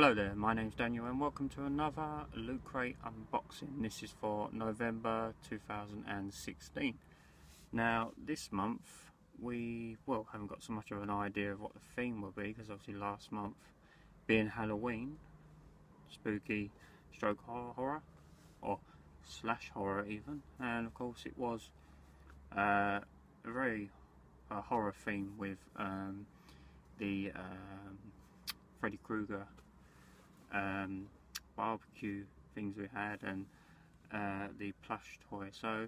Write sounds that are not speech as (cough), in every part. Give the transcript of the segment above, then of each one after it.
Hello there, my name's Daniel and welcome to another Loot Crate unboxing. This is for November 2016. Now this month we, well, haven't got so much of an idea of what the theme will be because obviously last month being Halloween, spooky stroke horror, horror or slash horror even, and of course it was uh, a very horror theme with um, the um, Freddy Krueger um, barbecue things we had and uh, the plush toy. So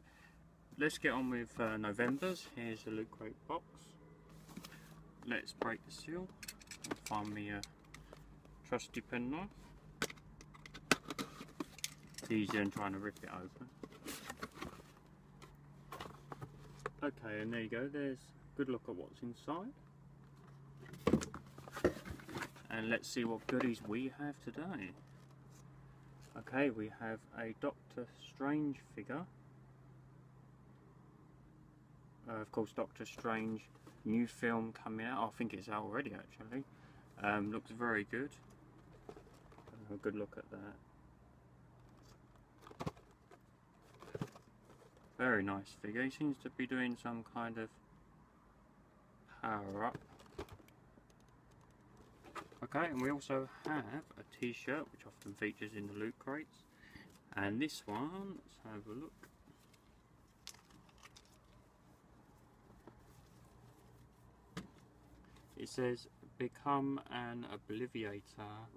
let's get on with uh, November's. Here's the Loot Crate box. Let's break the seal. Find me a trusty penknife. It's easier than trying to rip it open. Okay, and there you go. There's a good look at what's inside and let's see what goodies we have today. Okay, we have a Doctor Strange figure. Uh, of course, Doctor Strange new film coming out. I think it's out already actually. Um, looks very good. Have a good look at that. Very nice figure. He seems to be doing some kind of power up Okay, and we also have a t-shirt which often features in the loot crates. And this one, let's have a look. It says, become an obliviator,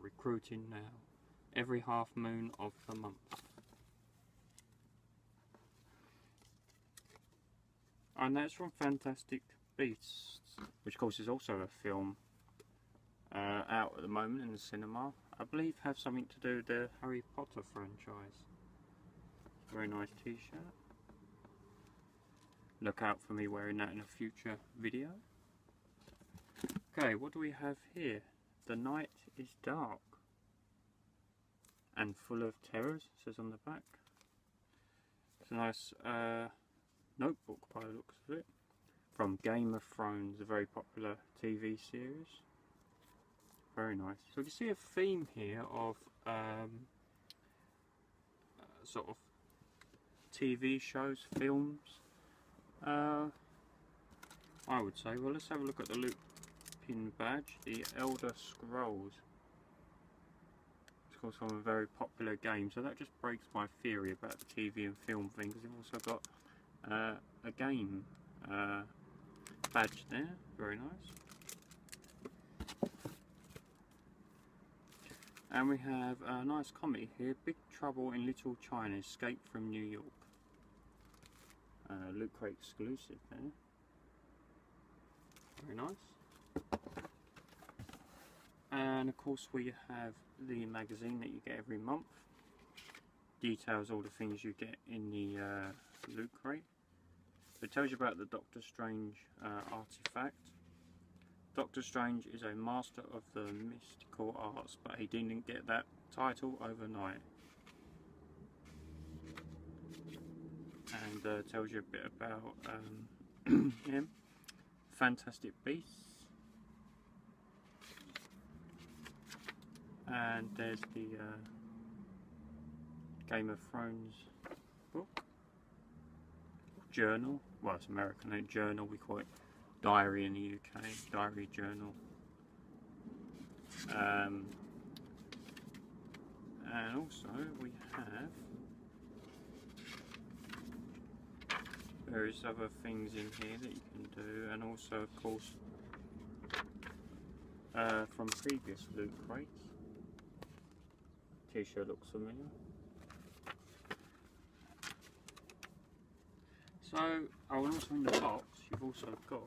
recruiting now, every half moon of the month. And that's from Fantastic Beasts, which of course is also a film uh, out at the moment in the cinema. I believe have something to do with the Harry Potter franchise. Very nice t-shirt. Look out for me wearing that in a future video. Okay, what do we have here? The night is dark and full of terrors, says on the back. It's a nice uh, notebook by the looks of it. From Game of Thrones, a very popular TV series. Very nice. So you see a theme here of um, uh, sort of TV shows, films. Uh, I would say. Well, let's have a look at the Loot Pin badge, the Elder Scrolls. It's also a very popular game, so that just breaks my theory about the TV and film thing, because they've also got uh, a game uh, badge there. Very nice. And we have a nice comic here, Big Trouble in Little China, Escape from New York. Uh, Loot Crate exclusive there. Very nice. And of course we have the magazine that you get every month. Details all the things you get in the uh, Loot Crate. It tells you about the Doctor Strange uh, artifact Doctor Strange is a master of the mystical arts, but he didn't get that title overnight. And uh, tells you a bit about um, (clears throat) him. Fantastic Beasts. And there's the uh, Game of Thrones book. Journal. Well, it's American, journal we call it diary in the UK, diary journal. Um, and also we have various other things in here that you can do and also of course uh, from previous loot crates. T-shirt looks familiar. So, oh, and also in the box, you've also got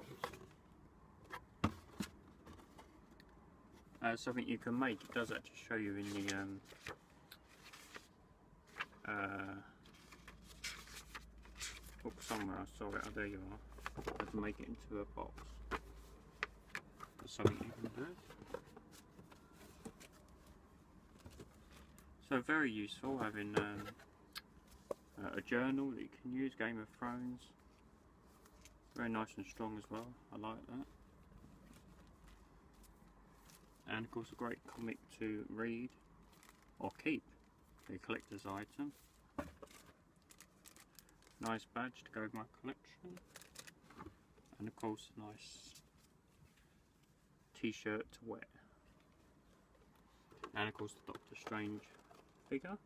uh, something you can make. It does actually show you in the um, uh, book somewhere. I saw it. Oh, there you are. To make it into a box. That's something you can do. So very useful having um, uh, a journal that you can use, Game of Thrones. Very nice and strong as well, I like that. and of course a great comic to read or keep, a collector's item. Nice badge to go with my collection, and of course a nice t-shirt to wear. And of course the Doctor Strange figure.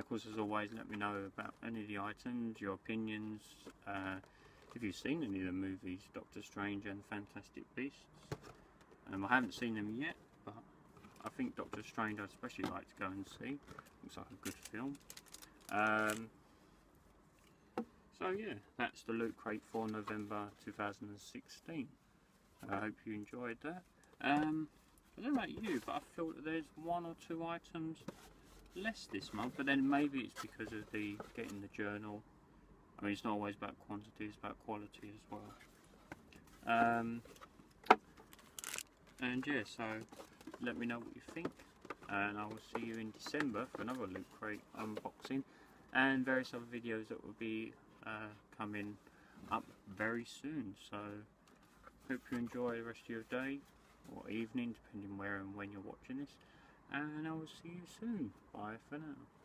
Of course as always let me know about any of the items, your opinions, uh, if you've seen any of the movies Doctor Strange and Fantastic Beasts. Um, I haven't seen them yet but I think Doctor Strange I'd especially like to go and see. Looks like a good film. Um, so yeah, that's the Loot Crate for November 2016. I hope you enjoyed that. Um, I don't know about you, but I feel that there's one or two items less this month, but then maybe it's because of the getting the journal. I mean, it's not always about quantity, it's about quality as well. Um, and yeah, so let me know what you think, and I will see you in December for another Loot Crate unboxing and various other videos that will be uh, coming up very soon. So hope you enjoy the rest of your day or evening, depending where and when you're watching this. And I will see you soon. Bye for now.